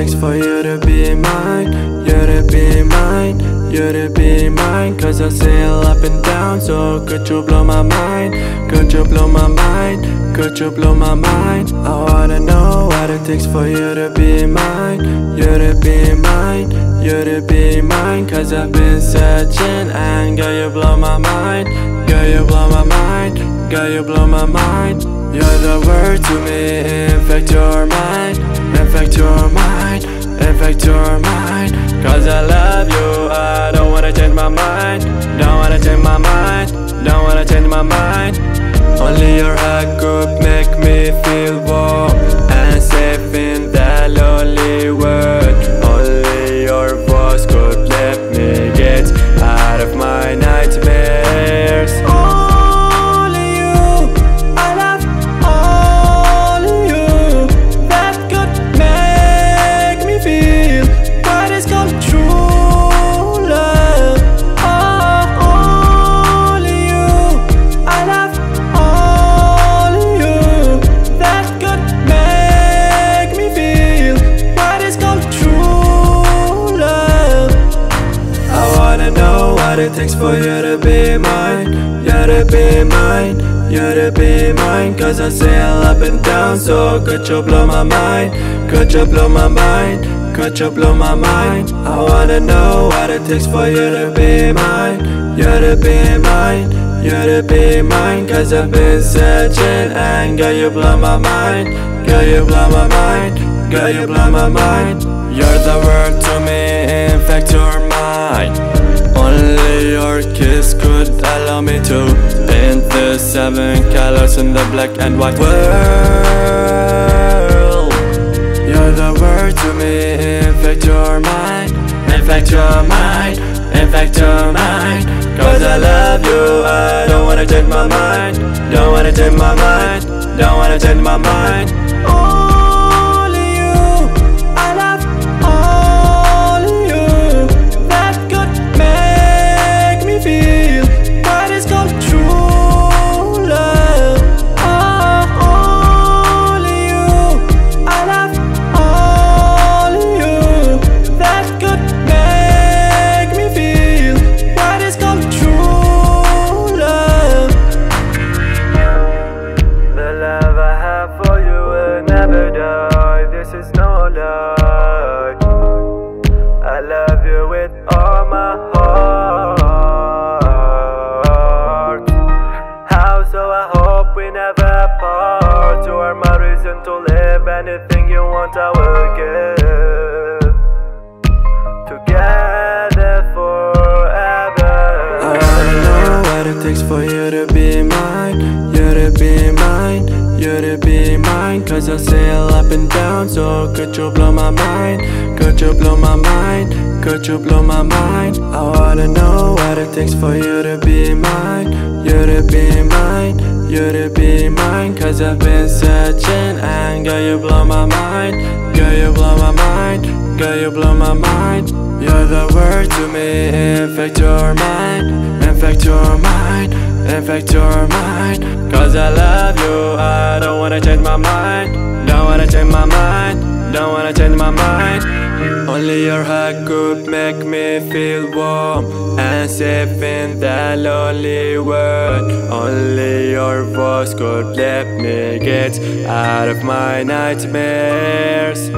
takes for you to be mine You to be mine, you to be mine. Cause I sail up and down So could you blow my mind, could you blow my mind? Could you blow my mind? I wanna know what it takes for you to be mine You to be mine, you to be mine. Cause I've been searching and girl you blow my mind. Girl you blow my mind, girl you blow my mind. You're the word to me, in fact you're mine In fact you're fact you're Cause I love you, I don't wanna change my mind. Don't wanna change my mind, don't wanna change my mind. Only your hug could make me feel warm it takes for you to be mine You to be mine, you to be mine. Cause I sail up and down So could you blow my mind, could you blow my mind? Could you blow my mind? I wanna know what it takes for you to be mine You to be mine, you to be mine. Cause I've been searching and girl you blow my mind Girl you blow my mind, girl you blow my mind. You're the word to me, in fact you're mine could allow me to Paint the seven colors in the black and white world. You're the word to me, in fact you're mine In fact you're mine, in fact you're mine Cause I love you, I don't wanna change my mind Don't wanna change my mind, don't wanna change my mind die. This is no lie. I love you with all my heart. How so? I hope we never part. You are my reason to live. Anything you want, I will give. You to be mine. Cause I sail up and down, so could you blow my mind? Could you blow my mind? Could you blow my mind? I wanna know what it takes for you to be mine. You to be mine, you to be mine. Cause I've been searching and girl, you blow my mind. Girl, you blow my mind. Girl, you blow my mind. You're the word to me, in fact, you're mine. In fact, you're mine. In fact, you're mine. Cause I love you, I don't wanna change my mind. Don't wanna change my mind. Don't wanna change my mind. Only your hug could make me feel warm and safe in that lonely world. Only your voice could let me get out of my nightmares.